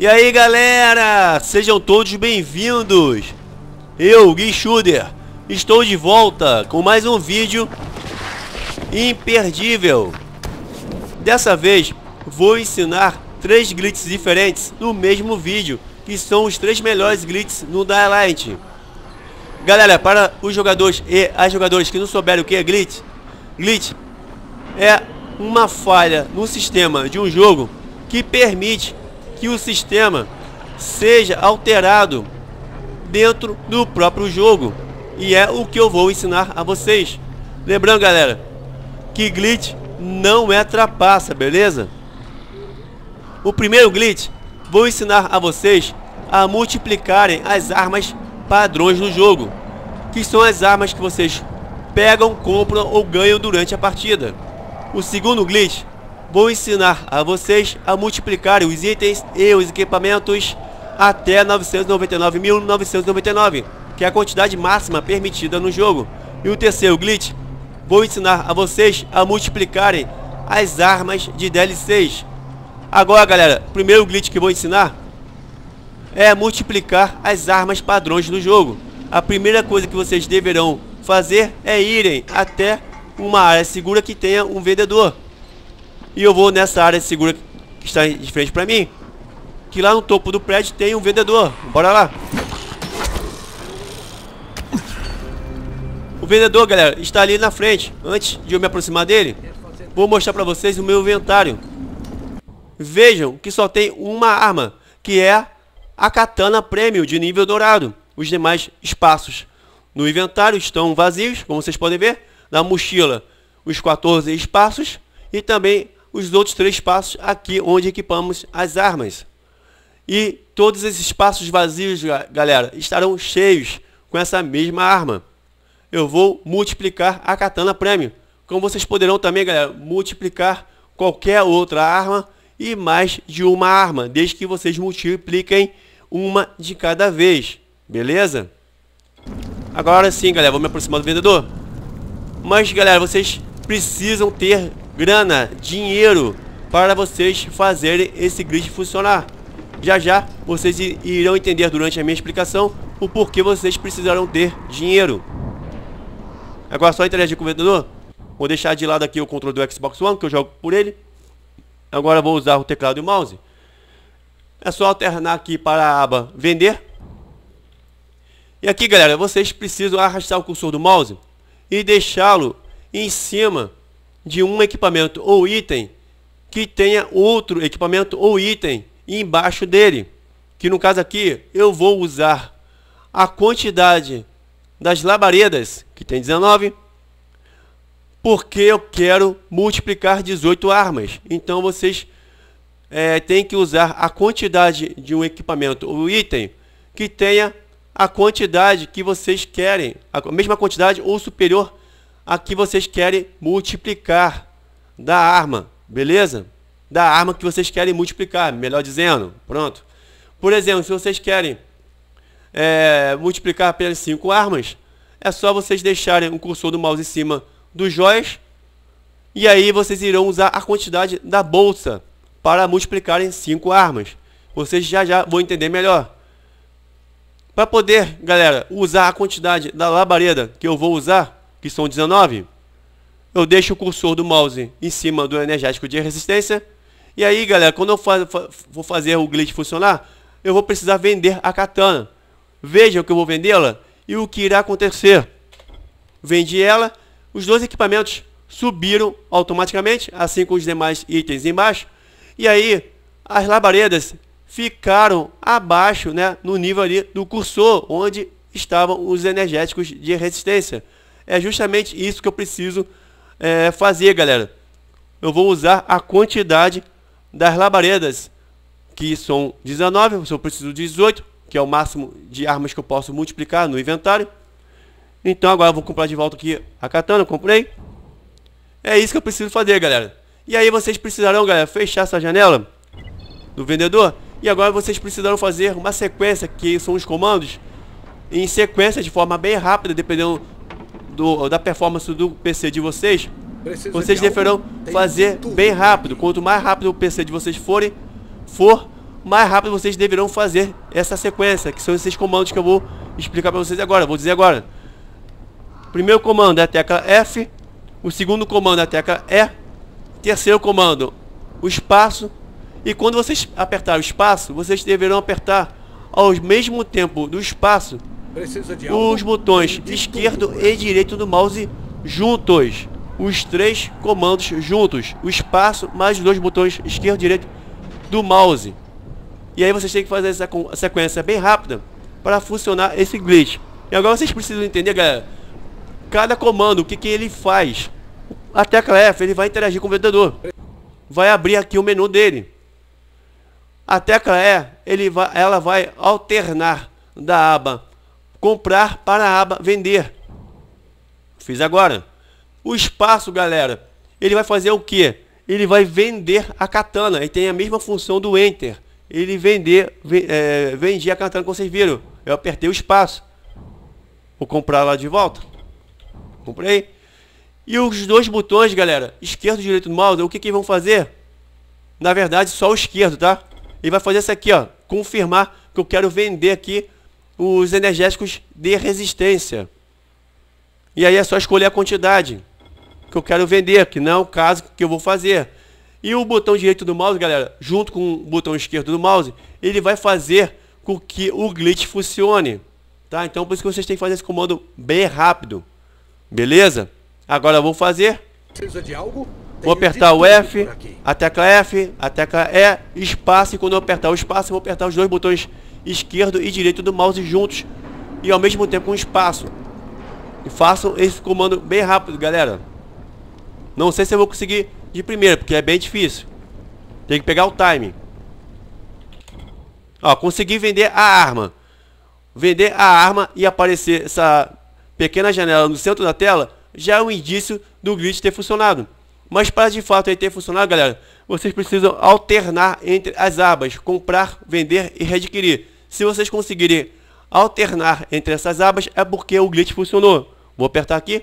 E aí galera, sejam todos bem-vindos. Eu, Gui Schuder, estou de volta com mais um vídeo imperdível. Dessa vez, vou ensinar três glitches diferentes no mesmo vídeo Que são os três melhores glitches no Daylight Galera, para os jogadores e as jogadoras que não souberem o que é glitch Glitch é uma falha no sistema de um jogo que permite que o sistema seja alterado dentro do próprio jogo. E é o que eu vou ensinar a vocês. Lembrando, galera, que glitch não é trapaça, beleza? O primeiro glitch, vou ensinar a vocês a multiplicarem as armas padrões no jogo. Que são as armas que vocês pegam, compram ou ganham durante a partida. O segundo glitch vou ensinar a vocês a multiplicar os itens e os equipamentos até 999.999, que é a quantidade máxima permitida no jogo. E o terceiro glitch, vou ensinar a vocês a multiplicarem as armas de DLCs. Agora, galera, o primeiro glitch que vou ensinar é multiplicar as armas padrões do jogo. A primeira coisa que vocês deverão fazer é irem até uma área segura que tenha um vendedor. E eu vou nessa área segura que está de frente para mim. Que lá no topo do prédio tem um vendedor. Bora lá. O vendedor, galera, está ali na frente. Antes de eu me aproximar dele, vou mostrar para vocês o meu inventário. Vejam que só tem uma arma, que é a katana premium de nível dourado. Os demais espaços no inventário estão vazios, como vocês podem ver. Na mochila, os 14 espaços e também os outros três espaços aqui onde equipamos as armas. E todos esses espaços vazios, galera, estarão cheios com essa mesma arma. Eu vou multiplicar a katana premium. Como vocês poderão também, galera, multiplicar qualquer outra arma e mais de uma arma, desde que vocês multipliquem uma de cada vez. Beleza? Agora sim, galera, vou me aproximar do vendedor. Mas, galera, vocês precisam ter grana, dinheiro para vocês fazerem esse grid funcionar. Já já vocês irão entender durante a minha explicação o porquê vocês precisarão ter dinheiro. Agora só interagir com o vendedor. Vou deixar de lado aqui o controle do Xbox One, que eu jogo por ele. Agora vou usar o teclado e o mouse. É só alternar aqui para a aba Vender. E aqui, galera, vocês precisam arrastar o cursor do mouse e deixá-lo em cima de um equipamento ou item que tenha outro equipamento ou item embaixo dele. Que no caso aqui eu vou usar a quantidade das labaredas, que tem 19, porque eu quero multiplicar 18 armas. Então vocês é, têm que usar a quantidade de um equipamento ou item que tenha a quantidade que vocês querem, a mesma quantidade ou superior a que vocês querem multiplicar da arma, beleza? Da arma que vocês querem multiplicar, melhor dizendo, pronto. Por exemplo, se vocês querem é, multiplicar apenas 5 armas, é só vocês deixarem o cursor do mouse em cima dos joias e aí vocês irão usar a quantidade da bolsa para multiplicarem 5 armas. Vocês já já vão entender melhor. Para poder, galera, usar a quantidade da labareda que eu vou usar, que são 19, eu deixo o cursor do mouse em cima do energético de resistência. E aí, galera, quando eu for vou fazer o glitch funcionar, eu vou precisar vender a katana. Vejam que eu vou vendê-la e o que irá acontecer. Vendi ela, os dois equipamentos subiram automaticamente, assim como os demais itens embaixo. E aí, as labaredas ficaram abaixo, né, no nível ali do cursor, onde estavam os energéticos de resistência. É justamente isso que eu preciso é, fazer, galera. Eu vou usar a quantidade das labaredas, que são 19, se eu preciso de 18, que é o máximo de armas que eu posso multiplicar no inventário. Então agora eu vou comprar de volta aqui a katana, comprei. É isso que eu preciso fazer, galera. E aí vocês precisarão, galera, fechar essa janela do vendedor e agora vocês precisarão fazer uma sequência, que são os comandos, em sequência de forma bem rápida, dependendo do, da performance do PC de vocês. Precisa vocês de deverão fazer bem rápido. Quanto mais rápido o PC de vocês forem, for, mais rápido vocês deverão fazer essa sequência, que são esses comandos que eu vou explicar para vocês agora. Vou dizer agora. primeiro comando é a tecla F, o segundo comando é a tecla E, terceiro comando, o espaço, e quando vocês apertar o espaço, vocês deverão apertar ao mesmo tempo do espaço os botões esquerdo e direito do mouse juntos. Os três comandos juntos. O espaço mais os dois botões esquerdo e direito do mouse. E aí vocês têm que fazer essa sequência bem rápida para funcionar esse glitch. E agora vocês precisam entender, galera, cada comando, o que, que ele faz. A tecla F, ele vai interagir com o vendedor. Vai abrir aqui o menu dele. A tecla E, ele vai, ela vai alternar da aba comprar para a aba vender. Fiz agora. O espaço, galera, ele vai fazer o que? Ele vai vender a katana e tem a mesma função do enter. Ele vender, é, vendi a katana como vocês viram. Eu apertei o espaço. Vou comprar lá de volta. Comprei. E os dois botões, galera, esquerdo e direito do mouse, o que que vão fazer? Na verdade, só o esquerdo, tá? Ele vai fazer isso aqui, ó. Confirmar que eu quero vender aqui os energéticos de resistência. E aí é só escolher a quantidade que eu quero vender, que não é o caso que eu vou fazer. E o botão direito do mouse, galera, junto com o botão esquerdo do mouse, ele vai fazer com que o glitch funcione. Tá? Então por isso que vocês têm que fazer esse comando bem rápido. Beleza? Agora eu vou fazer. Vou apertar o F, a tecla F, a tecla E, espaço, e quando eu apertar o espaço, eu vou apertar os dois botões esquerdo e direito do mouse juntos e ao mesmo tempo com espaço. E façam esse comando bem rápido, galera. Não sei se eu vou conseguir de primeira, porque é bem difícil. Tem que pegar o time. Ó, consegui vender a arma. Vender a arma e aparecer essa pequena janela no centro da tela já é um indício do glitch ter funcionado. Mas para de fato ele ter funcionado, galera, vocês precisam alternar entre as abas, comprar, vender e readquirir. Se vocês conseguirem alternar entre essas abas, é porque o glitch funcionou. Vou apertar aqui.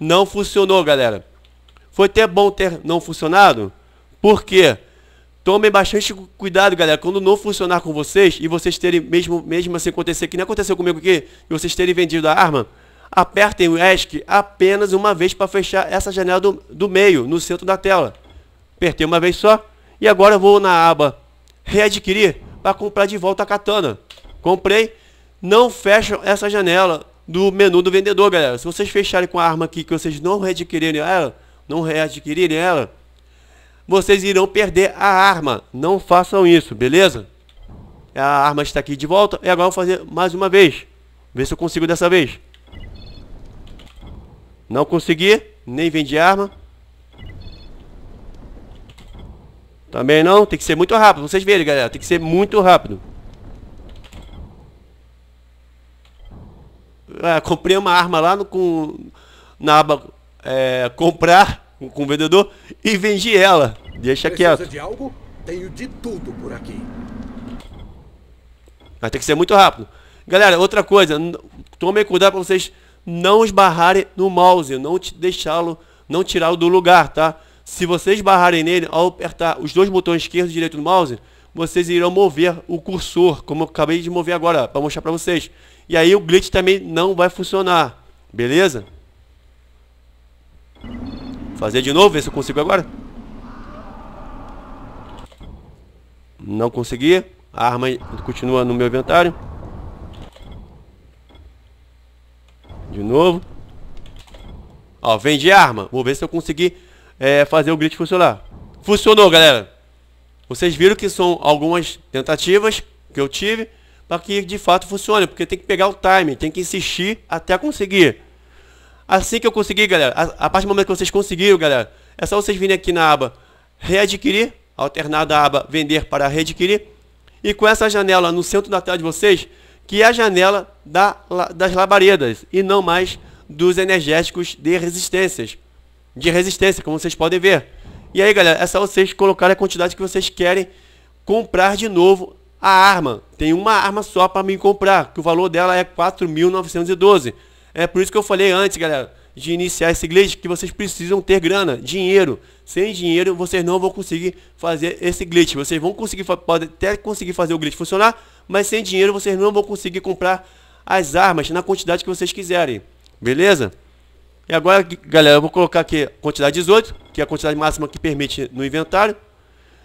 Não funcionou, galera. Foi até bom ter não funcionado, porque tomem bastante cuidado, galera, quando não funcionar com vocês e vocês terem, mesmo, mesmo assim acontecer, que nem aconteceu comigo aqui, e vocês terem vendido a arma, apertem o ESC apenas uma vez para fechar essa janela do, do meio, no centro da tela. Apertei uma vez só. E agora vou na aba readquirir para comprar de volta a katana. Comprei. Não fecham essa janela do menu do vendedor, galera. Se vocês fecharem com a arma aqui que vocês não readquirirem ela, não readquirirem ela, vocês irão perder a arma. Não façam isso, beleza? A arma está aqui de volta. E agora eu vou fazer mais uma vez. Ver se eu consigo dessa vez. Não consegui, nem vendi arma. Também não, tem que ser muito rápido. Vocês verem, galera, tem que ser muito rápido. Ah, comprei uma arma lá no, com, na aba é, comprar com o vendedor e vendi ela. Deixa Precisa quieto. de algo? Tenho de tudo por aqui. Mas tem que ser muito rápido. Galera, outra coisa, tomem cuidado para vocês não esbarrarem no mouse, não deixá-lo, não tirá-lo do lugar, tá? Se vocês esbarrarem nele, ao apertar os dois botões esquerdo e direito do mouse, vocês irão mover o cursor, como eu acabei de mover agora, para mostrar para vocês. E aí o glitch também não vai funcionar, beleza? Fazer de novo, ver se eu consigo agora. Não consegui. A arma continua no meu inventário. De novo. Ó, vendi arma. Vou ver se eu consegui é, fazer o glitch funcionar. Funcionou, galera. Vocês viram que são algumas tentativas que eu tive para que de fato funcione. Porque tem que pegar o time, tem que insistir até conseguir. Assim que eu conseguir, galera, a, a partir do momento que vocês conseguiram, galera, é só vocês virem aqui na aba readquirir, alternada a aba vender para readquirir. E com essa janela no centro da tela de vocês, que é a janela da, das labaredas e não mais dos energéticos de resistências. De resistência, como vocês podem ver. E aí, galera, é só vocês colocarem a quantidade que vocês querem comprar de novo a arma. Tem uma arma só para mim comprar, que o valor dela é 4.912. É por isso que eu falei antes, galera. de iniciar esse glitch que vocês precisam ter grana, dinheiro. Sem dinheiro vocês não vão conseguir fazer esse glitch. Vocês vão conseguir, podem até conseguir fazer o glitch funcionar, mas sem dinheiro vocês não vão conseguir comprar as armas na quantidade que vocês quiserem. Beleza? E agora, galera, eu vou colocar aqui a quantidade 18, que é a quantidade máxima que permite no inventário.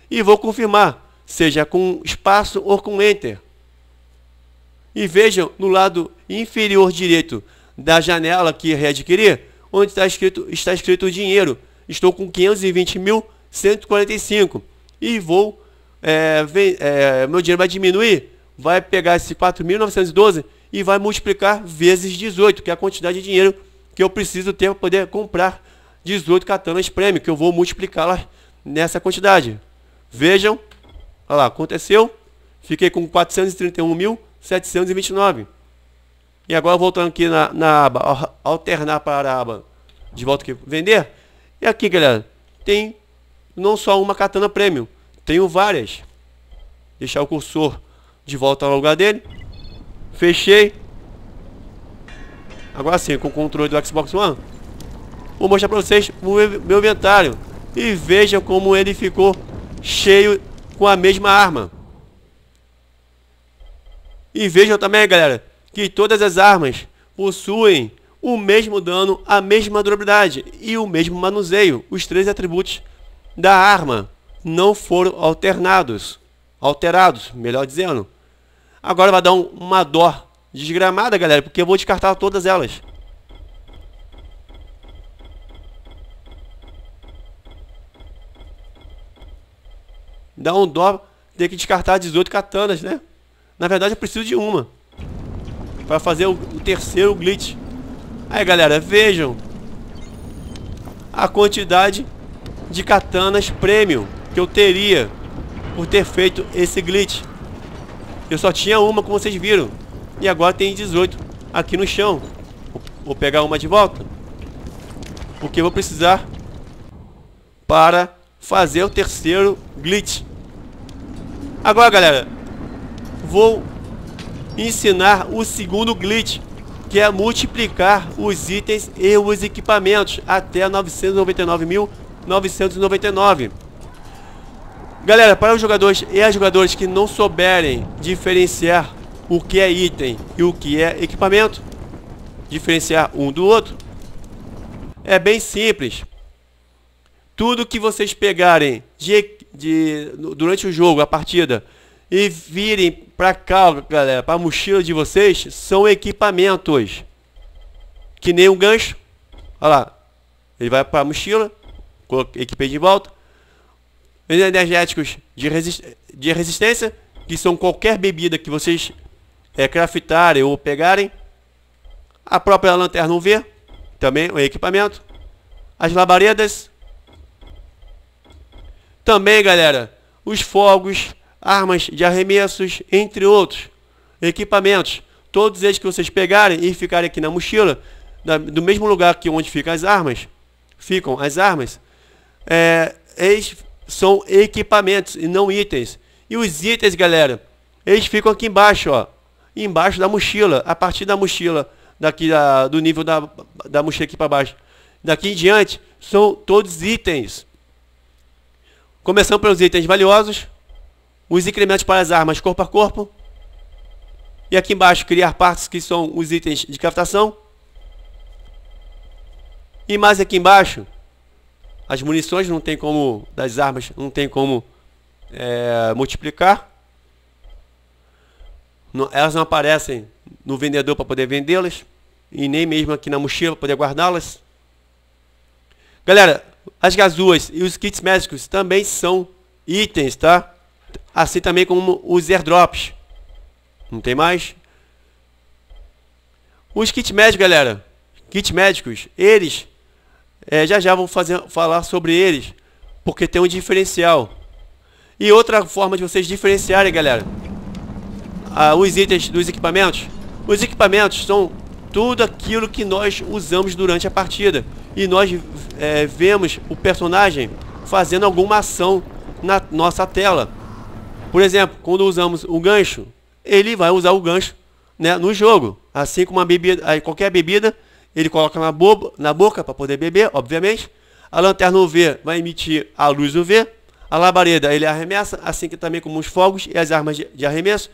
E vou confirmar, seja com espaço ou com Enter. E vejam no lado inferior direito da janela que readquirir, onde está escrito, está escrito dinheiro. Estou com 520.145 e vou, é, vem, é, meu dinheiro vai diminuir, vai pegar esse 4.912 e vai multiplicar vezes 18, que é a quantidade de dinheiro que eu preciso ter para poder comprar 18 katanas prêmio, que eu vou multiplicá-las nessa quantidade. Vejam, olha lá, aconteceu, fiquei com 431.729. E agora voltando aqui na, na aba, alternar para a aba de volta aqui, vender. E aqui, galera, tem não só uma katana premium, tenho várias. Deixar o cursor de volta ao lugar dele. Fechei. Agora sim, com o controle do Xbox One. Vou mostrar para vocês o meu inventário. E vejam como ele ficou cheio com a mesma arma. E vejam também, galera, que todas as armas possuem o mesmo dano, a mesma durabilidade e o mesmo manuseio. Os três atributos da arma não foram alternados, alterados, melhor dizendo. Agora vai dar um, uma dó desgramada, galera, porque eu vou descartar todas elas. Dá um dó ter que descartar 18 katanas, né? Na verdade eu preciso de uma para fazer o, o terceiro glitch. Aí, galera, vejam a quantidade de katanas premium que eu teria por ter feito esse glitch. Eu só tinha uma, como vocês viram. E agora tem 18 aqui no chão. Vou pegar uma de volta. Porque eu vou precisar para fazer o terceiro glitch. Agora, galera, vou ensinar o segundo glitch, que é multiplicar os itens e os equipamentos até 999.999. Galera, para os jogadores e as jogadores que não souberem diferenciar o que é item e o que é equipamento, diferenciar um do outro, é bem simples. Tudo que vocês pegarem de, de, durante o jogo, a partida, e virem para cá, galera, para a mochila de vocês, são equipamentos. Que nem um gancho. Olha lá. Ele vai para a mochila, equipei de volta. Energéticos de, resist de resistência, que são qualquer bebida que vocês é, craftarem ou pegarem. A própria lanterna UV, também o equipamento. As labaredas. Também, galera, os fogos armas de arremessos, entre outros equipamentos. Todos eles que vocês pegarem e ficarem aqui na mochila, da, do mesmo lugar que onde ficam as armas, ficam as armas, é, eles são equipamentos e não itens. E os itens, galera, eles ficam aqui embaixo, ó, embaixo da mochila, a partir da mochila, daqui da, do nível da, da mochila aqui para baixo. Daqui em diante, são todos itens. Começando pelos itens valiosos, os incrementos para as armas corpo a corpo. E aqui embaixo, criar partes que são os itens de captação. E mais aqui embaixo, as munições não tem como, das armas, não tem como é, multiplicar. Não, elas não aparecem no vendedor para poder vendê-las. E nem mesmo aqui na mochila poder guardá-las. Galera, as gazuas e os kits médicos também são itens, tá? Assim também como os airdrops. Não tem mais? Os kits médicos, galera. Kits médicos, eles... É, já já vou fazer, falar sobre eles. Porque tem um diferencial. E outra forma de vocês diferenciarem, galera. Os itens dos equipamentos. Os equipamentos são tudo aquilo que nós usamos durante a partida. E nós é, vemos o personagem fazendo alguma ação na nossa tela. Por exemplo, quando usamos o gancho, ele vai usar o gancho né, no jogo. Assim como uma bebida, qualquer bebida, ele coloca na, boba, na boca para poder beber, obviamente. A lanterna UV vai emitir a luz UV. A labareda ele arremessa, assim que também como os fogos e as armas de, de arremesso,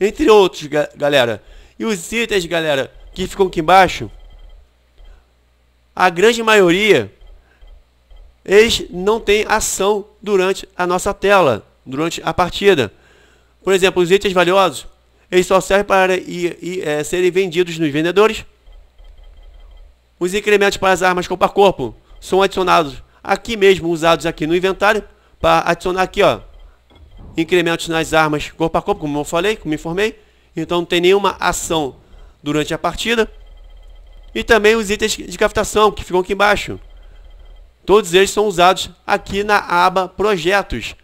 entre outros, ga galera. E os itens, galera, que ficam aqui embaixo, a grande maioria, eles não têm ação durante a nossa tela, durante a partida. Por exemplo, os itens valiosos, eles só servem para ir, ir, é, serem vendidos nos vendedores. Os incrementos para as armas corpo a corpo são adicionados aqui mesmo, usados aqui no inventário, para adicionar aqui, ó, incrementos nas armas corpo a corpo, como eu falei, como informei. Então não tem nenhuma ação durante a partida. E também os itens de captação que ficam aqui embaixo. Todos eles são usados aqui na aba Projetos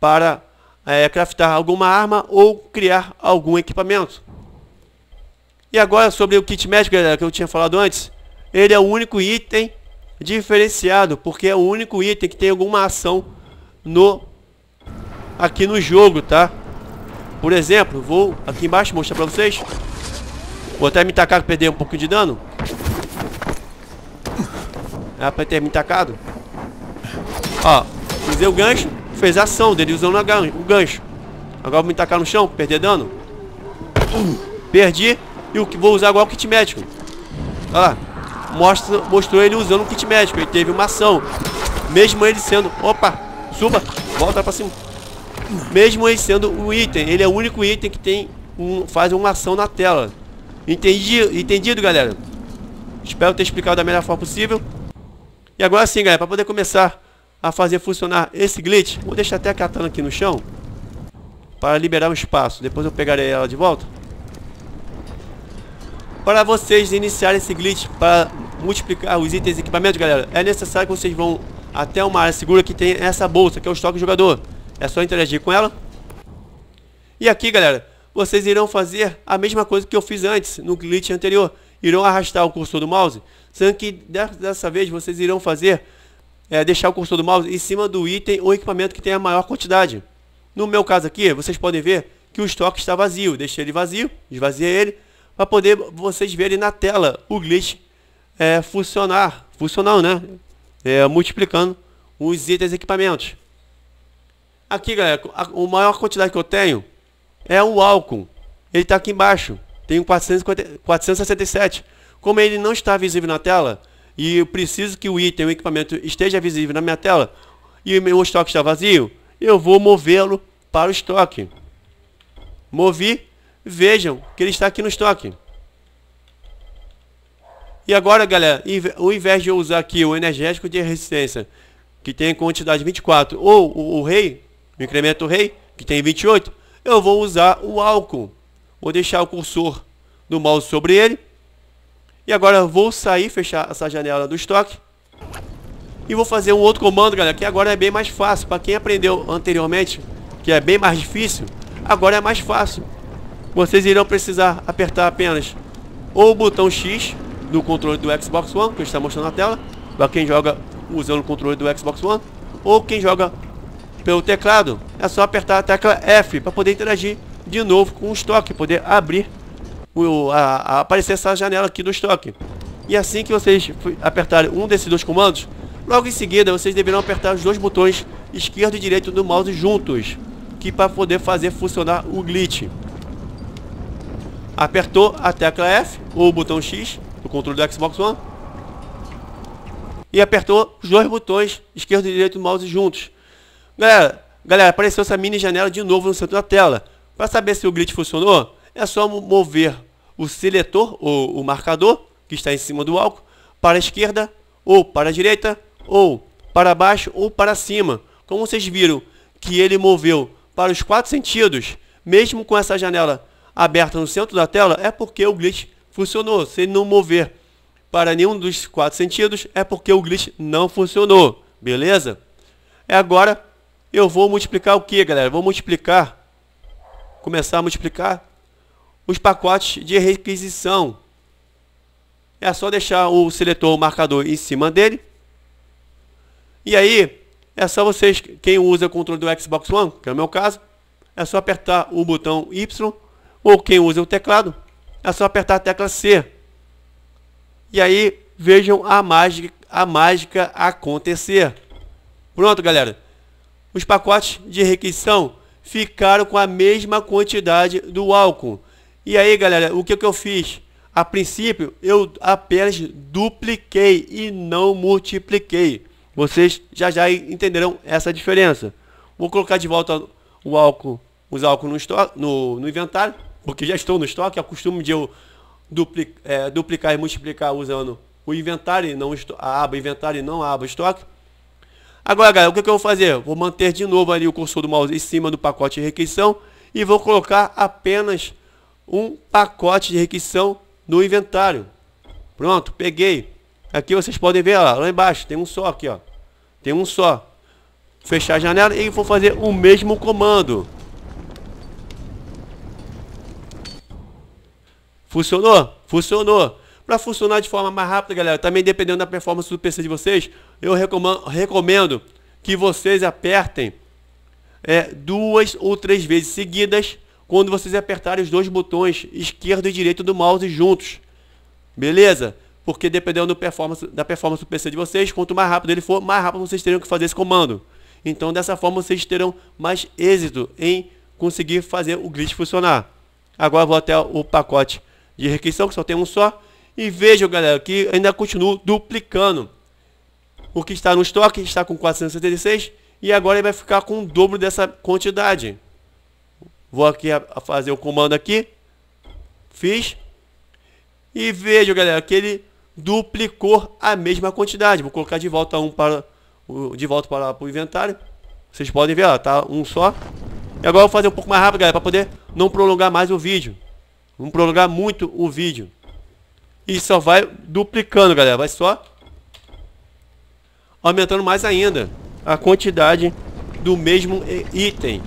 para é, craftar alguma arma ou criar algum equipamento. E agora sobre o kit médico galera, que eu tinha falado antes. Ele é o único item diferenciado, porque é o único item que tem alguma ação no aqui no jogo, tá? Por exemplo, vou aqui embaixo mostrar pra vocês. Vou até me tacar para perder um pouco de dano. É pra ter me tacado. Ó, usei o gancho, fez a ação dele usando o gancho. Agora vou me tacar no chão, perder dano. Perdi. E o que vou usar agora o kit médico. Olha lá. Mostra, mostrou ele usando o kit médico. Ele teve uma ação. Mesmo ele sendo... Opa! Suba! Volta pra cima. Mesmo ele sendo um item. Ele é o único item que tem um, faz uma ação na tela. Entendi, entendido, galera? Espero ter explicado da melhor forma possível. E agora sim, galera, para poder começar a fazer funcionar esse glitch, vou deixar até a katana aqui no chão para liberar o espaço. Depois eu pegarei ela de volta. Para vocês iniciarem esse glitch para multiplicar os itens e equipamentos, galera, é necessário que vocês vão até uma área segura que tem essa bolsa, que é o estoque do jogador. É só interagir com ela. E aqui, galera, vocês irão fazer a mesma coisa que eu fiz antes, no glitch anterior. Irão arrastar o cursor do mouse, sendo que dessa vez vocês irão fazer, é, deixar o cursor do mouse em cima do item ou equipamento que tem a maior quantidade. No meu caso aqui, vocês podem ver que o estoque está vazio. Deixei ele vazio, esvaziei ele, para poder vocês verem na tela o glitch é, funcionar. Funcional, né? É, multiplicando os itens e equipamentos. Aqui, galera, a, a maior quantidade que eu tenho é o álcool. Ele está aqui embaixo. 450, 467. Como ele não está visível na tela, e eu preciso que o item, o equipamento esteja visível na minha tela, e o meu estoque está vazio, eu vou movê-lo para o estoque. Movi, vejam que ele está aqui no estoque. E agora, galera, ao invés de eu usar aqui o energético de resistência, que tem quantidade 24, ou o, o rei, o incremento rei, que tem 28, eu vou usar o álcool. Vou deixar o cursor do mouse sobre ele. E agora vou sair, fechar essa janela do estoque. E vou fazer um outro comando, galera, que agora é bem mais fácil. Para quem aprendeu anteriormente, que é bem mais difícil, agora é mais fácil. Vocês irão precisar apertar apenas ou o botão X do controle do Xbox One, que está mostrando na tela, para quem joga usando o controle do Xbox One, ou quem joga pelo teclado, é só apertar a tecla F para poder interagir de novo com o estoque, poder abrir, o, a, a aparecer essa janela aqui do estoque. E assim que vocês apertarem um desses dois comandos, logo em seguida vocês deverão apertar os dois botões esquerdo e direito do mouse juntos, que para poder fazer funcionar o glitch. Apertou a tecla F ou o botão X do controle do Xbox One e apertou os dois botões esquerdo e direito do mouse juntos. Galera, galera, apareceu essa mini janela de novo no centro da tela. Para saber se o glitch funcionou, é só mover o seletor ou o marcador que está em cima do álcool para a esquerda ou para a direita ou para baixo ou para cima. Como vocês viram que ele moveu para os quatro sentidos, mesmo com essa janela aberta no centro da tela, é porque o glitch funcionou. Se ele não mover para nenhum dos quatro sentidos, é porque o glitch não funcionou. Beleza? É agora eu vou multiplicar o que, galera? Vou multiplicar, começar a multiplicar os pacotes de requisição. É só deixar o seletor, o marcador em cima dele. E aí, é só vocês, quem usa o controle do Xbox One, que é o meu caso, é só apertar o botão Y, ou quem usa o teclado, é só apertar a tecla C. E aí vejam a mágica, a mágica acontecer. Pronto, galera. Os pacotes de requisição ficaram com a mesma quantidade do álcool. E aí, galera, o que, que eu fiz? A princípio, eu apenas dupliquei e não multipliquei. Vocês já já entenderão essa diferença. Vou colocar de volta o álcool, os álcool no, no, no inventário, porque já estou no estoque. É o costume de eu duplicar, é, duplicar e multiplicar usando o inventário, e não a aba inventário e não a aba estoque. Agora, galera, o que, que eu vou fazer? Vou manter de novo ali o cursor do mouse em cima do pacote de requisição e vou colocar apenas um pacote de requisição no inventário. Pronto, peguei. Aqui vocês podem ver lá, lá embaixo, tem um só aqui, ó. Tem um só. Fechar a janela e vou fazer o mesmo comando. Funcionou? Funcionou. Para funcionar de forma mais rápida, galera, também dependendo da performance do PC de vocês, eu recomendo, que vocês apertem é, duas ou três vezes seguidas quando vocês apertarem os dois botões esquerdo e direito do mouse juntos. Beleza? Porque dependendo do performance, da performance do PC de vocês, quanto mais rápido ele for, mais rápido vocês terão que fazer esse comando. Então dessa forma vocês terão mais êxito em conseguir fazer o glitch funcionar. Agora vou até o pacote de requisição, que só tem um só. E vejam, galera, que ainda continuo duplicando. O que está no estoque está com 476 e agora ele vai ficar com o dobro dessa quantidade. Vou aqui a, a fazer o comando aqui. Fiz. E vejo, galera, que ele duplicou a mesma quantidade. Vou colocar de volta um para o, de volta para, para o inventário. Vocês podem ver, ó, tá um só. E agora vou fazer um pouco mais rápido, galera, para poder não prolongar mais o vídeo. Vamos prolongar muito o vídeo. E só vai duplicando, galera. Vai só aumentando mais ainda a quantidade do mesmo item.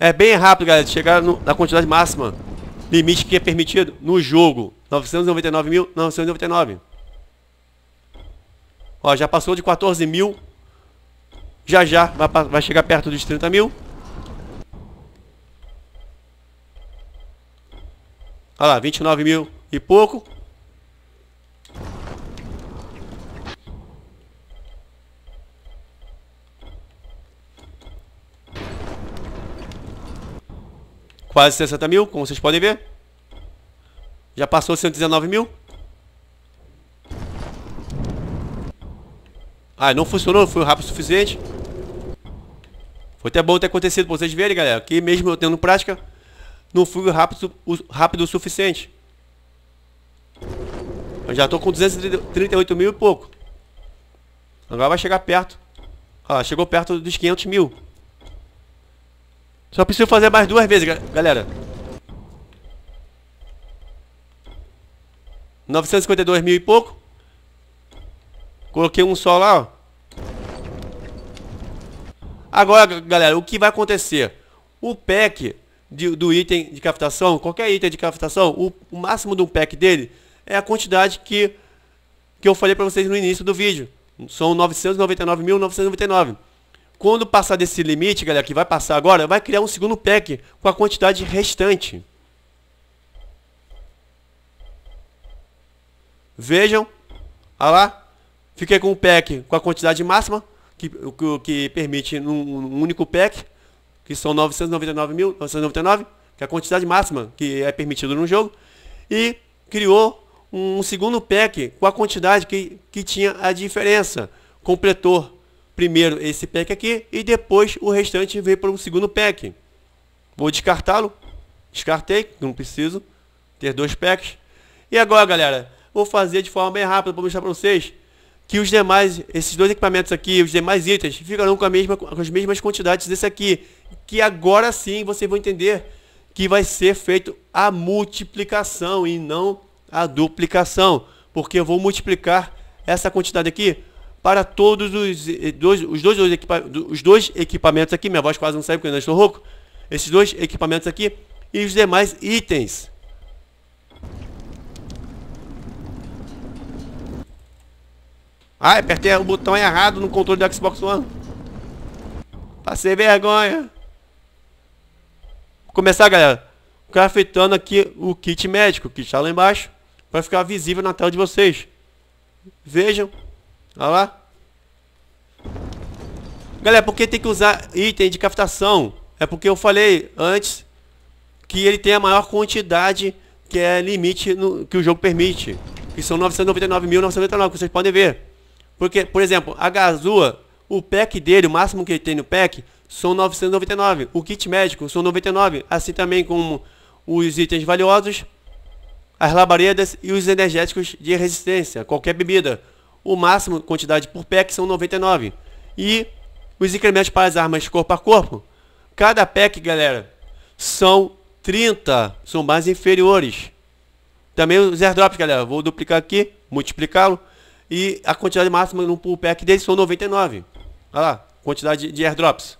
É bem rápido, galera, chegar no, na quantidade máxima, limite que é permitido no jogo. 999.999. Ó, já passou de 14 mil. Já já vai, vai chegar perto dos 30 mil. Olha lá, 29 mil e pouco. Quase 60 mil, como vocês podem ver. Já passou 119 mil. Ah, não funcionou, não foi rápido o suficiente. Foi até bom ter acontecido pra vocês verem, galera. Que mesmo eu tendo prática, não fui rápido, rápido o suficiente. Eu já tô com 238 mil e pouco. Agora vai chegar perto. Ó, chegou perto dos 500 mil. Só preciso fazer mais duas vezes, galera. 952 mil e pouco. Coloquei um só lá, ó. Agora, galera, o que vai acontecer? O pack de, do item de captação, qualquer item de captação, o, o máximo do pack dele é a quantidade que, que eu falei para vocês no início do vídeo. São 999.999. Quando passar desse limite, galera, que vai passar agora, vai criar um segundo pack com a quantidade restante. Vejam. Olha lá. Fiquei com o pack com a quantidade máxima, que, que, que permite um, único pack, que são 999.999, que é a quantidade máxima que é permitido no jogo. E criou um segundo pack com a quantidade que, que tinha a diferença. Completou primeiro esse pack aqui e depois o restante veio para o segundo pack. Vou descartá-lo. Descartei, não preciso ter dois packs. E agora, galera, vou fazer de forma bem rápida para mostrar para vocês que os demais, esses dois equipamentos aqui, os demais itens, ficarão com, a mesma, com as mesmas quantidades desse aqui. Que agora sim vocês vão entender que vai ser feito a multiplicação e não a duplicação. Porque eu vou multiplicar essa quantidade aqui para todos os eh, dois, os dois, dois equipa os dois equipamentos aqui, minha voz quase não sai porque eu ainda estou rouco, esses dois equipamentos aqui e os demais itens. Ai, apertei o botão errado no controle do Xbox One. Passei vergonha. Vou começar, galera. Craftando aqui o kit médico, que está lá embaixo. Para ficar visível na tela de vocês. Vejam. Olha lá. Galera, por que tem que usar item de captação? É porque eu falei antes que ele tem a maior quantidade que é limite no, que o jogo permite. Que são 999.999, que vocês podem ver. Porque, por exemplo, a Gazua, o pack dele, o máximo que ele tem no pack, são 999. O kit médico são 99. Assim também como os itens valiosos, as labaredas e os energéticos de resistência, qualquer bebida. O máximo quantidade por pack são 99. E os incrementos para as armas corpo a corpo. Cada pack, galera, são 30. São mais inferiores. Também os airdrops, galera. Vou duplicar aqui, multiplicá-lo. E a quantidade máxima no pull pack deles são 99. Olha lá, quantidade de airdrops.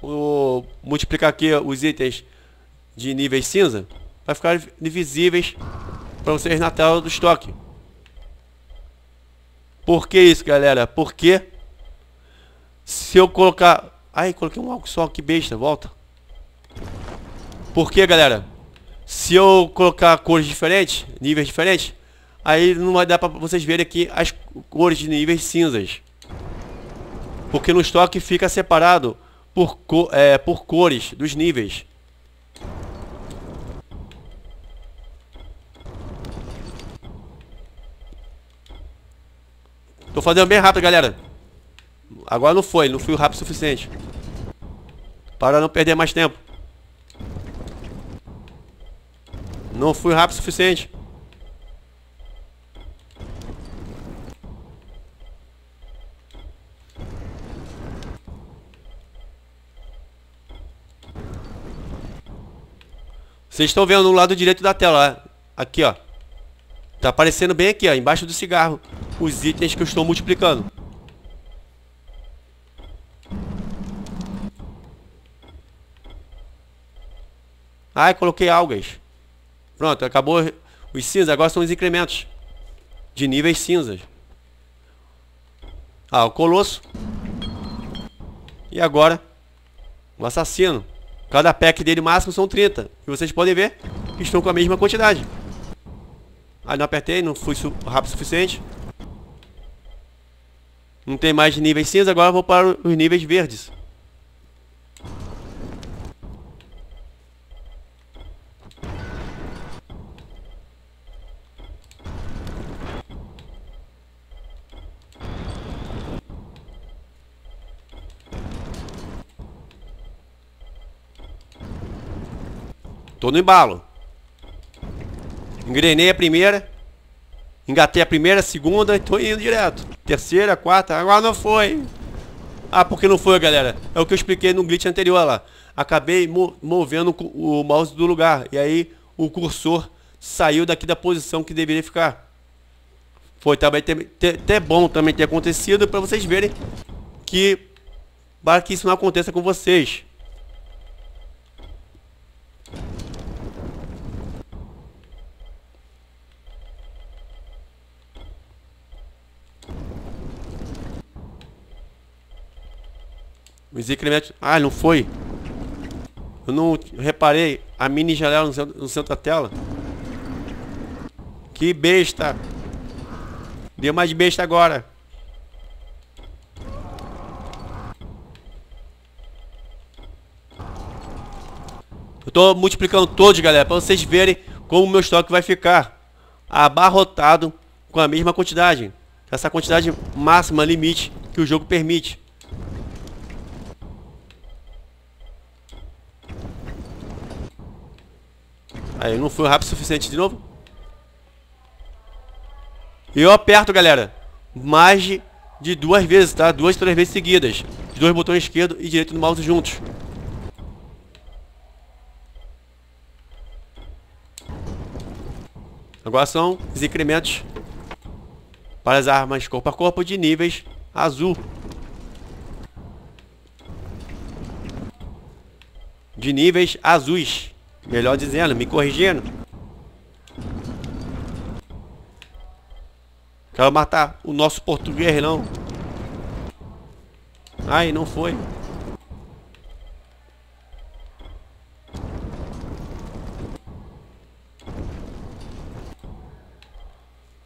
Vou multiplicar aqui os itens de níveis cinza para ficar visíveis para vocês na tela do estoque. Por que isso, galera? Porque se eu colocar... Ai, coloquei um álcool só, que besta, volta. Por que, galera? Se eu colocar cores diferentes, níveis diferentes, aí não vai dar para vocês verem aqui as cores de níveis cinzas. Porque no estoque fica separado por, é, por cores dos níveis. Tô fazendo bem rápido, galera. Agora não foi, não fui rápido o suficiente. Para não perder mais tempo. Não fui rápido o suficiente. Vocês estão vendo no lado direito da tela, aqui ó. Tá aparecendo bem aqui ó, embaixo do cigarro os itens que eu estou multiplicando. Ai, coloquei algas. Pronto, acabou os cinzas. Agora são os incrementos de níveis cinzas. Ah, o colosso. E agora, o assassino. Cada pack dele máximo são 30. E vocês podem ver que estão com a mesma quantidade. Ah, não apertei, não fui rápido o suficiente. Não tem mais níveis cinza, agora vou para os níveis verdes. Tô no embalo. Engrenei a primeira. Engatei a primeira, a segunda e tô indo direto. Terceira, quarta, agora não foi. Ah, porque não foi, galera? É o que eu expliquei no glitch anterior lá. Acabei mo movendo o mouse do lugar. E aí o cursor saiu daqui da posição que deveria ficar. Foi também até bom também ter acontecido para vocês verem que para que isso não aconteça com vocês. Os incrementos... Ah, não foi. Eu não reparei a mini janela no centro, no centro da tela. Que besta. Deu mais besta agora. Eu tô multiplicando todos, galera, para vocês verem como o meu estoque vai ficar abarrotado com a mesma quantidade. Essa quantidade máxima, limite, que o jogo permite. Aí, não foi rápido o suficiente de novo. Eu aperto, galera, mais de, de duas vezes, tá? Duas, três vezes seguidas. Os dois botões esquerdo e direito do mouse juntos. Agora são os incrementos para as armas corpo a corpo de níveis azul. De níveis azuis. Melhor dizendo, me corrigindo. Quero matar o nosso português, não. Ai, não foi.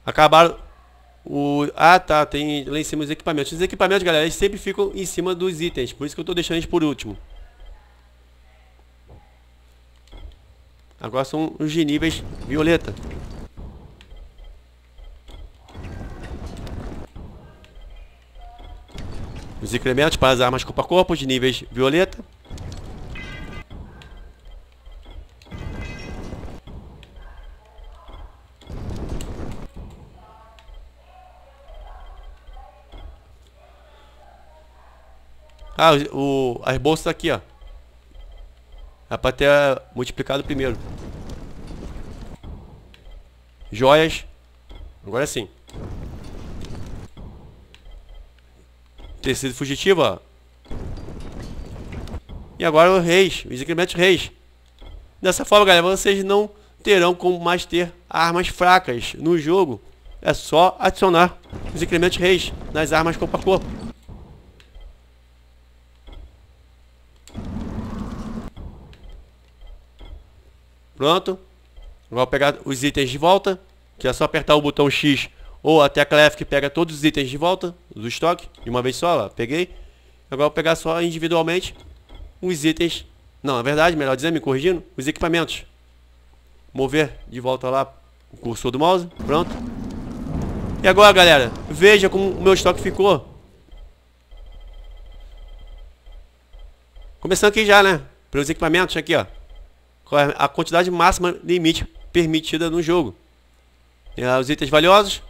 Acabaram o... Ah, tá. Tem lá em cima os equipamentos. Os equipamentos, galera, eles sempre ficam em cima dos itens. Por isso que eu tô deixando eles por último. Agora são os de níveis violeta. Os incrementos para as armas corpo a corpo de níveis violeta. Ah, o, as bolsas aqui, ó. É pra ter multiplicado primeiro. Joias. Agora sim. Tecido fugitivo, ó. E agora os reis, os incrementos reis. Dessa forma, galera, vocês não terão como mais ter armas fracas no jogo. É só adicionar os incrementos reis nas armas corpo a corpo. Pronto. Vou pegar os itens de volta, que é só apertar o botão X ou a tecla F que pega todos os itens de volta do estoque, de uma vez só, ó, peguei. Agora vou pegar só individualmente os itens, não, na verdade, melhor dizendo, me corrigindo, os equipamentos. Mover de volta lá o cursor do mouse, pronto. E agora, galera, veja como o meu estoque ficou. Começando aqui já, né? Pelos equipamentos aqui, ó a quantidade máxima limite permitida no jogo. É, os itens valiosos,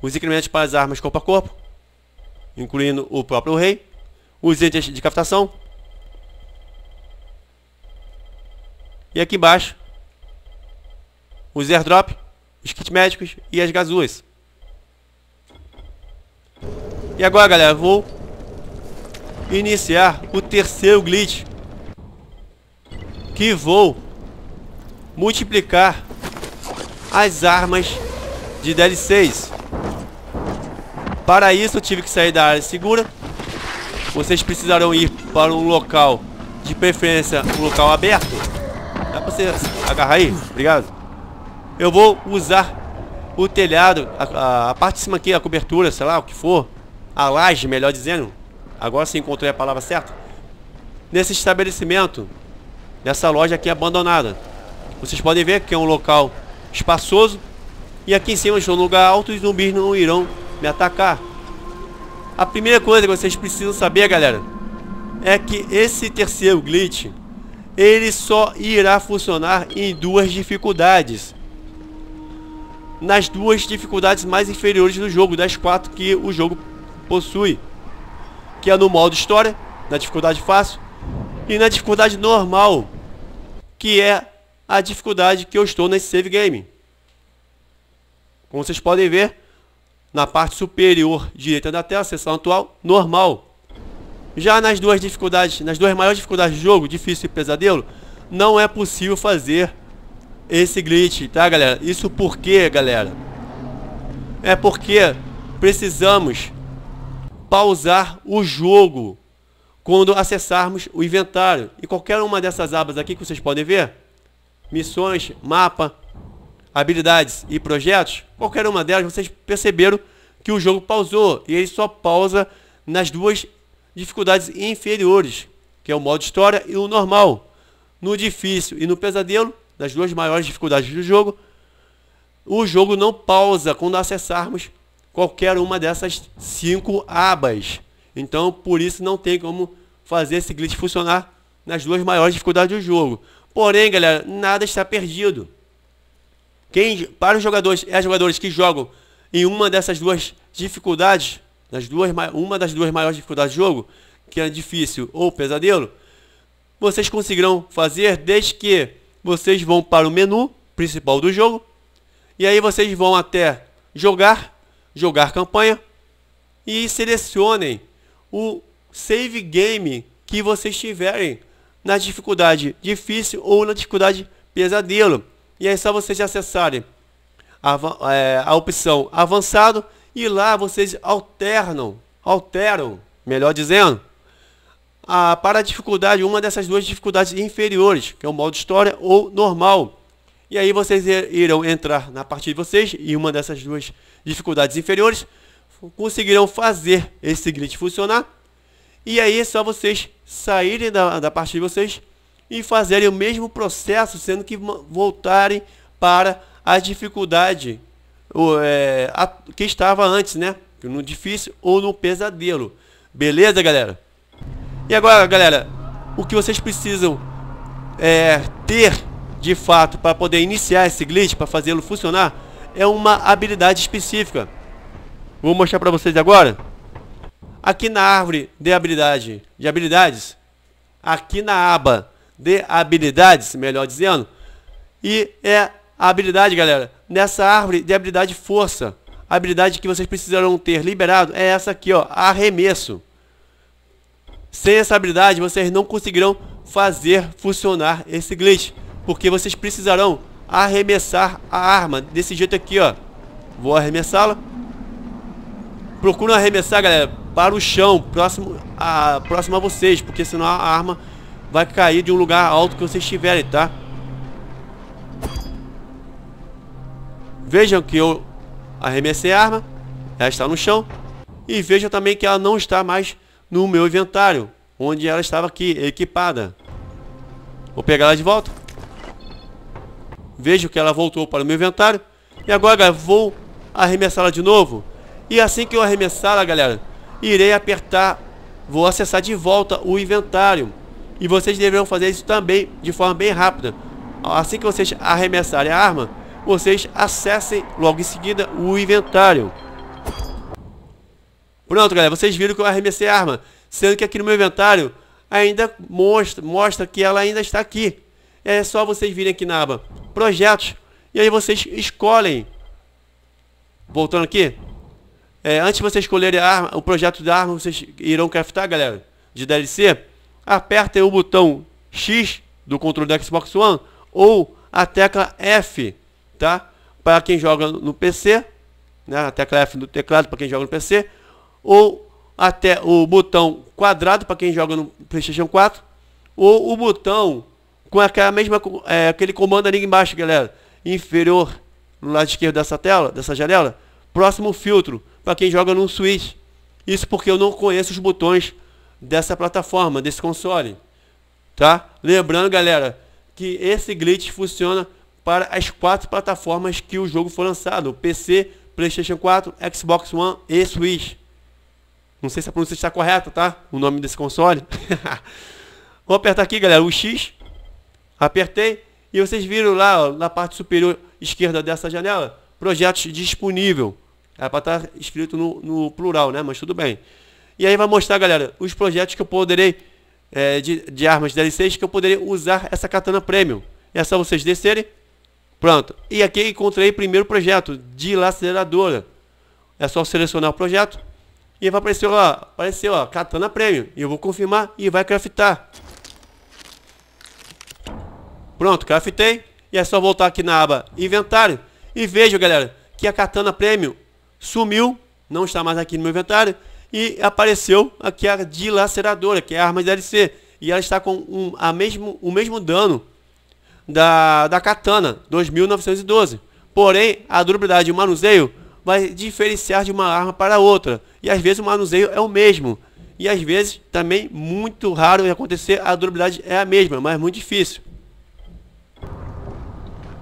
os incrementos para as armas corpo a corpo, incluindo o próprio rei, os itens de captação. E aqui embaixo, os airdrop, os kits médicos e as gazuas. E agora, galera, vou iniciar o terceiro glitch que vou multiplicar as armas de DL6. Para isso eu tive que sair da área segura. Vocês precisarão ir para um local, de preferência um local aberto. Dá pra você agarrar aí? Obrigado. Eu vou usar o telhado, a, a, a, parte de cima aqui, a cobertura, sei lá, o que for. A laje, melhor dizendo. Agora sim encontrei a palavra certa. Nesse estabelecimento, dessa loja aqui abandonada. Vocês podem ver que é um local espaçoso. E aqui em cima estou num lugar alto e os zumbis não irão me atacar. A primeira coisa que vocês precisam saber, galera, é que esse terceiro glitch, ele só irá funcionar em duas dificuldades. Nas duas dificuldades mais inferiores do jogo, das quatro que o jogo possui. Que é no modo história, na dificuldade fácil, e na dificuldade normal, que é a dificuldade que eu estou nesse save game. Como vocês podem ver, na parte superior direita da tela, seção atual, normal. Já nas duas dificuldades, nas duas maiores dificuldades do jogo, difícil e pesadelo, não é possível fazer esse glitch, tá galera? Isso porque, galera? É porque precisamos pausar o jogo quando acessarmos o inventário. E qualquer uma dessas abas aqui que vocês podem ver, missões, mapa, habilidades e projetos, qualquer uma delas vocês perceberam que o jogo pausou. E ele só pausa nas duas dificuldades inferiores, que é o modo história e o normal. No difícil e no pesadelo, nas duas maiores dificuldades do jogo, o jogo não pausa quando acessarmos qualquer uma dessas cinco abas. Então, por isso não tem como fazer esse glitch funcionar nas duas maiores dificuldades do jogo. Porém, galera, nada está perdido. Quem, para os jogadores as jogadores que jogam em uma dessas duas dificuldades, nas duas, uma das duas maiores dificuldades do jogo, que é difícil ou pesadelo, vocês conseguirão fazer desde que vocês vão para o menu principal do jogo e aí vocês vão até jogar, jogar campanha e selecionem o save game que vocês tiverem na dificuldade difícil ou na dificuldade pesadelo. E é só vocês acessarem a, é, a opção avançado e lá vocês alternam, alteram, melhor dizendo, a, para a dificuldade, uma dessas duas dificuldades inferiores, que é o modo história ou normal. E aí vocês irão entrar na partida de vocês e uma dessas duas dificuldades inferiores conseguirão fazer esse glitch funcionar. E aí é só vocês saírem da, da partida de vocês e fazerem o mesmo processo, sendo que voltarem para a dificuldade o, é, a, que estava antes, né? No difícil ou no pesadelo. Beleza, galera? E agora, galera, o que vocês precisam é, ter de fato para poder iniciar esse glitch, para fazê-lo funcionar, é uma habilidade específica. Vou mostrar para vocês agora. Aqui na árvore de habilidade, de habilidades, aqui na aba de habilidades, melhor dizendo, e é a habilidade, galera, nessa árvore de habilidade força. A habilidade que vocês precisarão ter liberado é essa aqui, ó, arremesso. Sem essa habilidade, vocês não conseguirão fazer funcionar esse glitch, porque vocês precisarão arremessar a arma desse jeito aqui, ó. Vou arremessá-la. Procura arremessar, galera, para o chão, próximo a, próximo a vocês, porque senão a arma vai cair de um lugar alto que vocês estiverem, tá? Vejam que eu arremessei a arma, ela está no chão. E vejam também que ela não está mais no meu inventário, onde ela estava aqui, equipada. Vou pegar ela de volta. Vejo que ela voltou para o meu inventário. E agora, galera, vou arremessá-la de novo. E assim que eu arremessá-la, galera, irei apertar, vou acessar de volta o inventário. E vocês deverão fazer isso também de forma bem rápida. Assim que vocês arremessarem a arma, vocês acessem logo em seguida o inventário. Pronto, galera, vocês viram que eu arremessei a arma, sendo que aqui no meu inventário ainda mostra, mostra que ela ainda está aqui. É só vocês virem aqui na aba Projetos, e aí vocês escolhem. Voltando aqui, é, antes de vocês escolherem arma, o projeto da arma, vocês irão craftar, galera, de DLC, apertem o botão X do controle do Xbox One ou a tecla F tá? Para quem joga no PC, né? a tecla F do teclado para quem joga no PC, ou até o botão quadrado para quem joga no PlayStation 4, ou o botão com aquela mesma é, aquele comando ali embaixo, galera, inferior no lado esquerdo dessa tela, dessa janela, próximo filtro para quem joga no Switch. Isso porque eu não conheço os botões dessa plataforma, desse console, tá? Lembrando, galera, que esse glitch funciona para as quatro plataformas que o jogo foi lançado: PC, PlayStation 4, Xbox One e Switch. Não sei se a pronúncia está correta, tá? O nome desse console. Vou apertar aqui, galera, o X. Apertei e vocês viram lá, ó, na parte superior esquerda dessa janela, projetos disponível. É para estar tá escrito no, no, plural, né? Mas tudo bem. E aí vai mostrar, galera, os projetos que eu poderei, é, de, de armas DLCs, que eu poderei usar essa katana premium. É só vocês descerem Pronto. E aqui encontrei o primeiro projeto, de laceradora. É só selecionar o projeto e vai aparecer lá, apareceu ó, Katana Premium. E eu vou confirmar e vai craftar. Pronto, craftei. E é só voltar aqui na aba Inventário. E veja, galera, que a Katana Premium sumiu. Não está mais aqui no meu inventário. E apareceu aqui a dilaceradora, que é a arma DLC. E ela está com um, a mesmo, o mesmo dano da, da katana 2912. Porém, a durabilidade e o manuseio vai diferenciar de uma arma para outra. E às vezes o manuseio é o mesmo. E às vezes também muito raro de acontecer, a durabilidade é a mesma, mas muito difícil.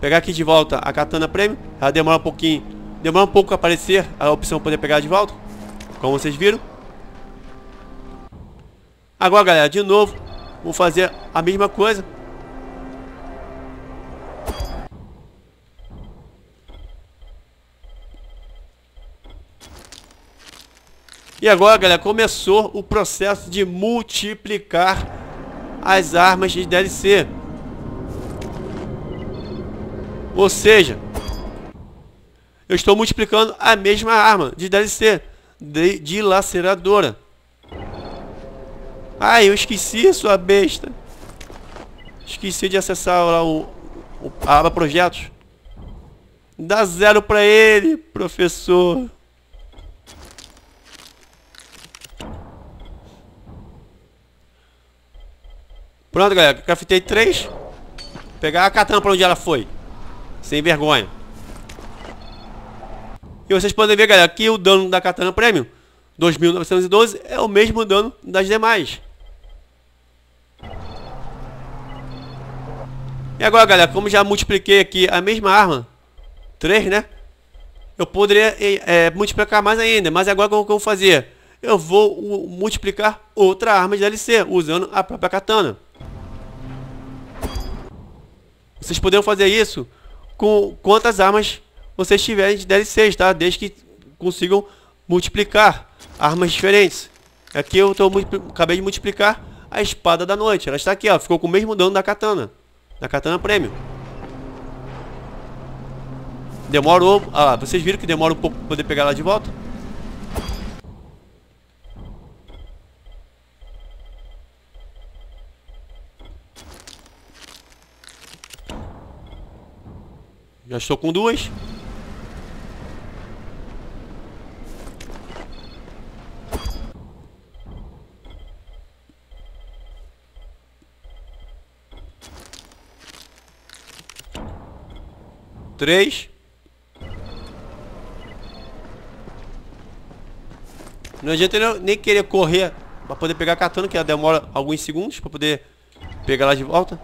Pegar aqui de volta a katana premium, ela demora um pouquinho, demora um pouco a aparecer a opção poder pegar de volta, como vocês viram. Agora, galera, de novo, vou fazer a mesma coisa, E agora, galera, começou o processo de multiplicar as armas de DLC. Ou seja, eu estou multiplicando a mesma arma de DLC, de dilaceradora. Ah, eu esqueci, sua besta. esqueci de acessar lá o, o a aba projetos. Dá zero pra ele, professor. Pronto, galera. Craftei três. Pegar a katana pra onde ela foi. Sem vergonha. E vocês podem ver, galera, que o dano da katana premium 2912 é o mesmo dano das demais. E agora, galera, como já multipliquei aqui a mesma arma, 3, né? Eu poderia é, multiplicar mais ainda, mas agora como que eu vou fazer? Eu vou multiplicar outra arma de DLC, usando a própria katana. Vocês poderiam fazer isso com quantas armas vocês tiverem de DLCs, tá? Desde que consigam multiplicar armas diferentes. Aqui eu tô, acabei de multiplicar a espada da noite. Ela está aqui, ó. Ficou com o mesmo dano da katana. Da katana premium. Demorou. Ah, vocês viram que demora um pouco para poder pegar ela de volta? Já estou com duas. Três. Não adianta nem querer correr para poder pegar a katana, que ela demora alguns segundos para poder pegar ela de volta.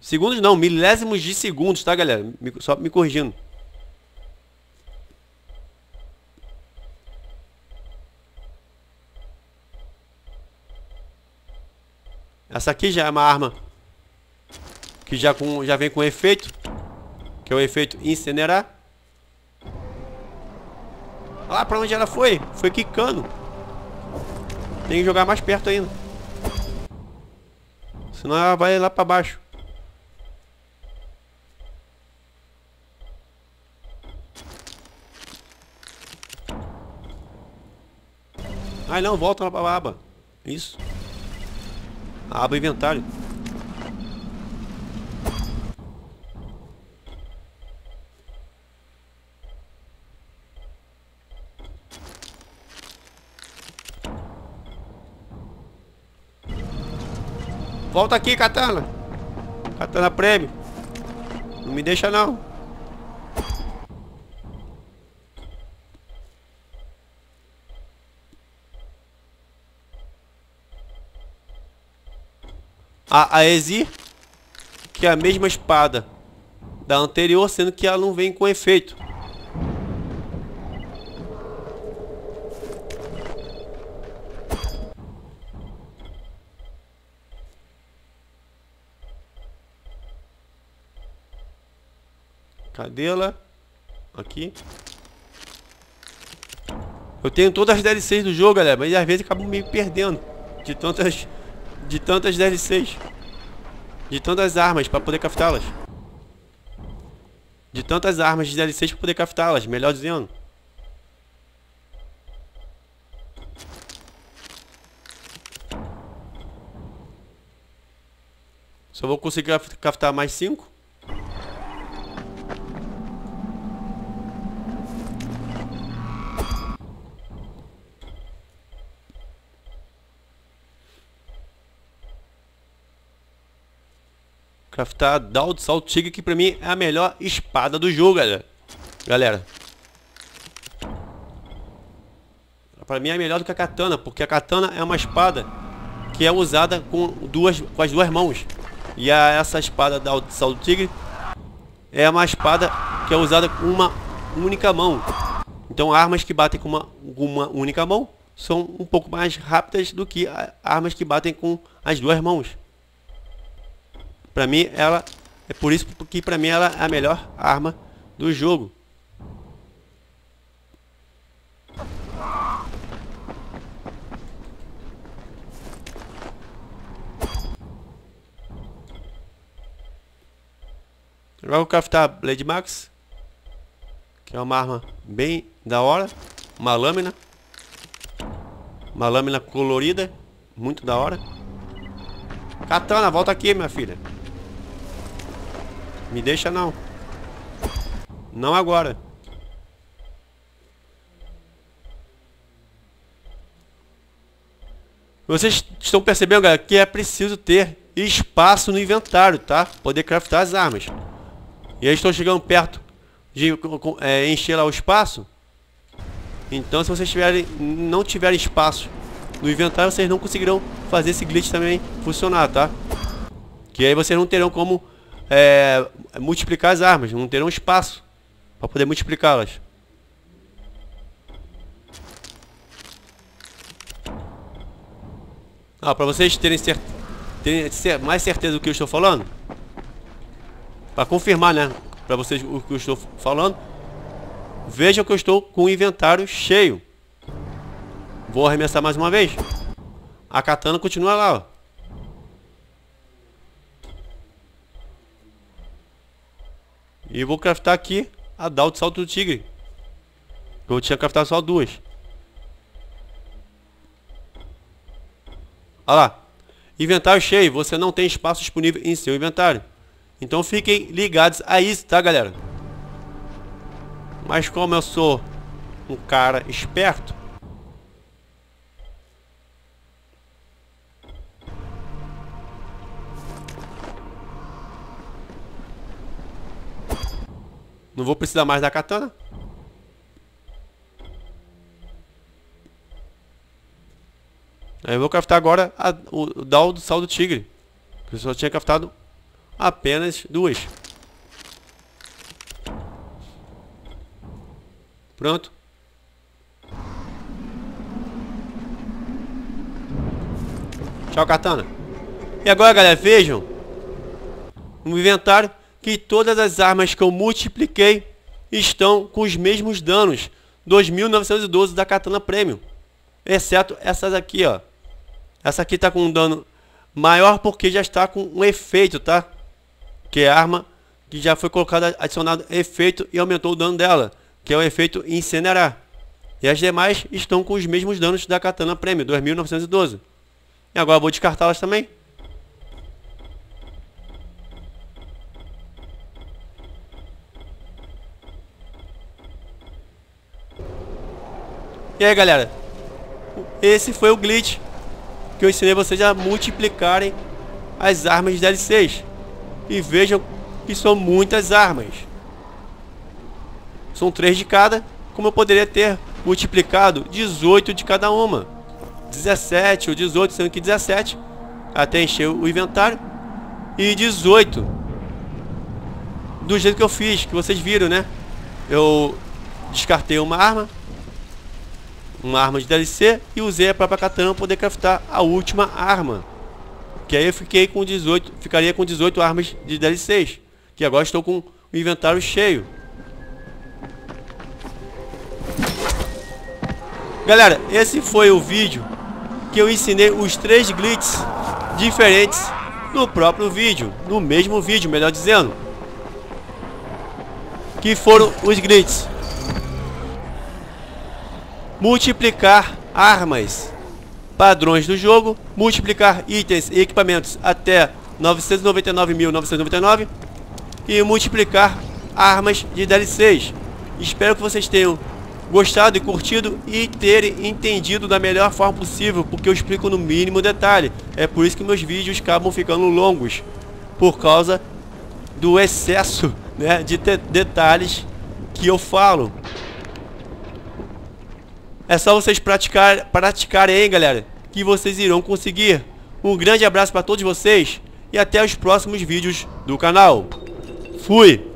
Segundos não, milésimos de segundos, tá, galera? Só me corrigindo. Essa aqui já é uma arma que já, com, já vem com efeito, que é o efeito incinerar. Olha lá pra onde ela foi. Foi quicando. Tem que jogar mais perto ainda. Senão ela vai lá pra baixo. Ai não, volta lá pra aba. Isso. A aba inventário. Volta aqui, Katana. Katana prêmio. Não me deixa não. A, a Exir, que é a mesma espada da anterior, sendo que ela não vem com efeito. Cadê ela? Aqui. Eu tenho todas as DLCs do jogo, galera, mas às vezes acabo me perdendo de tantas de tantas DLCs. De tantas armas para poder craftá-las. De tantas armas de DLCs para poder craftá-las, melhor dizendo. Só vou conseguir craftar mais 5. Craftar Dald Salt Tigre, que pra mim é a melhor espada do jogo, galera. Galera. Pra mim é melhor do que a katana, porque a katana é uma espada que é usada com, duas, com as duas mãos. E a, essa espada da Salt Tigre é uma espada que é usada com uma única mão. Então armas que batem com uma, uma única mão são um pouco mais rápidas do que armas que batem com as duas mãos. Pra mim, ela... É por isso que pra mim ela é a melhor arma do jogo. Agora vou craftar Blade Max. Que é uma arma bem da hora. Uma lâmina. Uma lâmina colorida. Muito da hora. Katana, volta aqui, minha filha. Me deixa não. Não agora. Vocês estão percebendo, galera, que é preciso ter espaço no inventário, tá? Poder craftar as armas. E aí estão chegando perto de é, encher lá o espaço. Então se vocês tiverem, não tiverem espaço no inventário, vocês não conseguirão fazer esse glitch também funcionar, tá? Que aí vocês não terão como é, multiplicar as armas, não terão espaço para poder multiplicá-las. Ah, para vocês terem, cer terem mais certeza do que eu estou falando, para confirmar, né, para vocês o que eu estou falando, vejam que eu estou com o inventário cheio. Vou arremessar mais uma vez. A katana continua lá, ó. E vou craftar aqui a Dal de Salto do Tigre. Eu tinha craftado só duas. Olha lá. Inventário cheio. Você não tem espaço disponível em seu inventário. Então fiquem ligados a isso, tá, galera? Mas como eu sou um cara esperto, Não vou precisar mais da katana. Aí eu vou craftar agora a, o, o do Sal do Tigre. Eu só tinha craftado apenas duas. Pronto. Tchau, katana. E agora, galera, vejam. No inventário que todas as armas que eu multipliquei estão com os mesmos danos. 2.912 da Katana Premium. Exceto essas aqui, ó. Essa aqui tá com um dano maior porque já está com um efeito, tá? Que é a arma que já foi colocada, adicionado efeito e aumentou o dano dela. Que é o efeito incinerar. E as demais estão com os mesmos danos da Katana Premium, 2.912. E agora vou descartá-las também. E aí galera, esse foi o glitch que eu ensinei vocês a multiplicarem as armas de DLCs. E vejam que são muitas armas. São três de cada, como eu poderia ter multiplicado 18 de cada uma. 17 ou 18, sendo que 17 até encher o inventário. E 18 do jeito que eu fiz, que vocês viram, né? Eu descartei uma arma, uma arma de DLC e usei a própria katana para poder craftar a última arma. Que aí eu fiquei com 18, ficaria com 18 armas de DLCs. Que agora estou com o inventário cheio. Galera, esse foi o vídeo que eu ensinei os três glitches diferentes no próprio vídeo, no mesmo vídeo, melhor dizendo. Que foram os glitches multiplicar armas padrões do jogo, multiplicar itens e equipamentos até 999.999 e multiplicar armas de DLCs. Espero que vocês tenham gostado e curtido e terem entendido da melhor forma possível, porque eu explico no mínimo detalhe. É por isso que meus vídeos acabam ficando longos, por causa do excesso né, de detalhes que eu falo. É só vocês praticar, praticarem aí, galera, que vocês irão conseguir. Um grande abraço para todos vocês e até os próximos vídeos do canal. Fui!